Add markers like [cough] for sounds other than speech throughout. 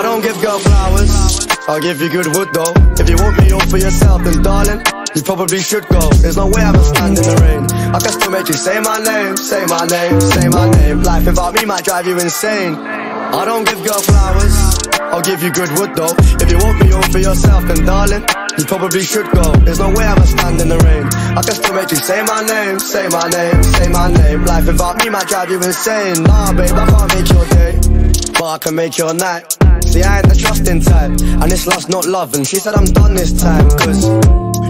I don't give girl flowers. I'll give you good wood though. If you want me all for yourself, then darling, you probably should go. There's no way I'ma stand in the rain. I can still make you say my name, say my name, say my name. Life without me might drive you insane. I don't give girl flowers. I'll give you good wood though. If you want me all for yourself, then darling, you probably should go. There's no way I'ma stand in the rain. I can still make you say my name, say my name, say my name. Life without me might drive you insane. Nah, babe, I can't make your day, but I can make your night. See, I ain't the trusting type, and this love's not love. And she said I'm done this time, cause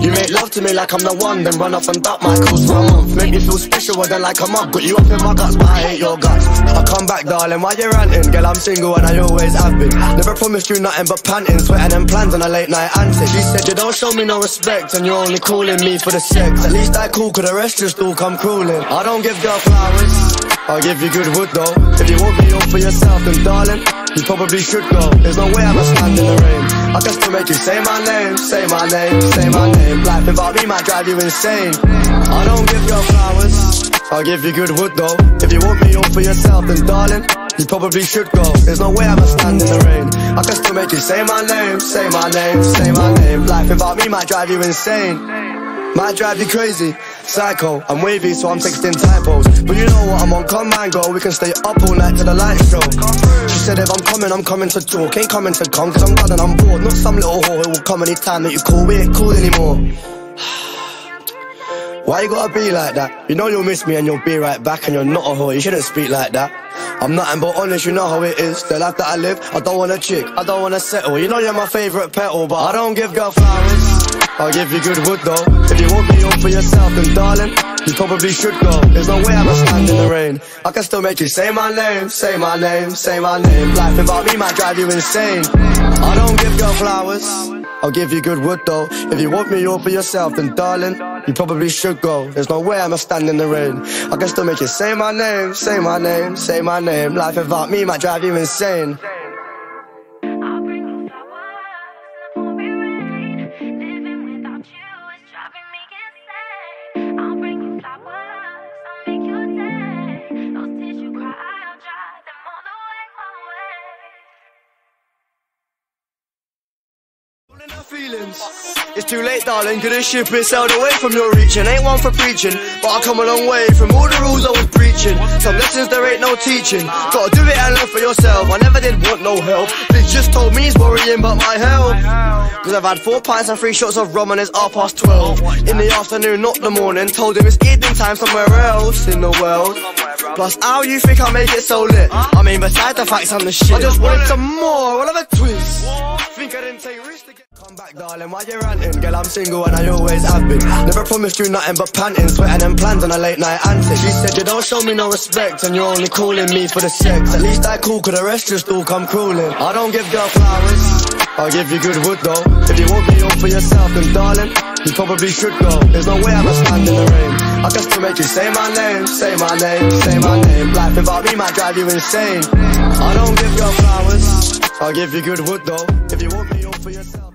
you make love to me like I'm the one, then run off and duck my calls for a month. Make me feel special, well then like a month. Got you up in my guts, but I hate your guts. I come back, darling, why you ranting? Girl, I'm single and I always have been. Never promised you nothing but panting, sweating and plans on a late night antic. She said you don't show me no respect, and you're only calling me for the sex. At least I cool, cause the rest just all come crawling. I don't give girl flowers. I'll give you good wood though. If you want me all for yourself, then darling, you probably should go. There's no way I'ma stand in the rain. I can still make you say my name, say my name, say my name. Life without me might drive you insane. I don't give girl flowers. I'll give you good wood though. If you want me all for yourself, then darling, you probably should go. There's no way I'ma stand in the rain. I can still make you say my name, say my name, say my name. Life without me might drive you insane. Might drive you crazy, psycho. I'm wavy, so I'm texting typos. But you know what? I'm on command, go. We can stay up all night till the lights show. She said if I'm coming, I'm coming to talk. Ain't coming to come, cause I'm done and I'm bored. Not some little whore who will come anytime that you call. We ain't cool anymore. [sighs] Why you gotta be like that? You know you'll miss me and you'll be right back and you're not a whore. You shouldn't speak like that. I'm nothing but honest, you know how it is. The life that I live, I don't want a chick, I don't want to settle. You know you're my favorite petal, but I don't give girl flowers. I'll give you good wood though. If you want me all for yourself, then darling, you probably should go. There's no way I'ma stand in the rain. I can still make you say my name, say my name, say my name. Life without me might drive you insane. I don't give girl flowers. I'll give you good wood though. If you want me all for yourself, then darling, you probably should go. There's no way I'ma stand in the rain. I can still make you say my name, say my name, say my name. Life without me might drive you insane. Feelings. It's too late, darling, cause this ship sailed away from your reaching. Ain't one for preaching, but I come a long way from all the rules I was preaching. Some lessons there ain't no teaching. Gotta do it and learn for yourself. I never did want no help. Bitch just told me he's worrying about my health. Cause I've had four pints and three shots of rum and it's half past twelve. In the afternoon, not the morning. Told him it's evening time somewhere else in the world. Plus, how you think I make it so lit? I mean, besides the facts I'm the shit. I just wanted some more, what have a twist? Think I didn't take Come back, darling, why you ranting? Girl, I'm single and I always have been. Never promised you nothing but panting, sweating and plans on a late night antic. She said you don't show me no respect and you're only calling me for the sex. At least I cool, cause the rest just all come crawling. I don't give girl flowers. I'll give you good wood though. If you want me all for yourself, then darling, you probably should go. There's no way I'ma stand in the rain. I can still make you say my name, say my name, say my name. Life without me might drive you insane. I don't give girl flowers. I'll give you good wood though. If you want me all for yourself.